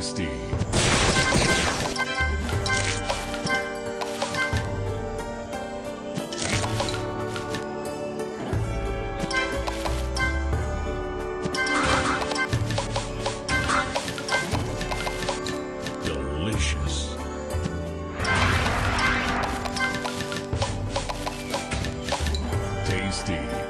tasty. Delicious. Tasty.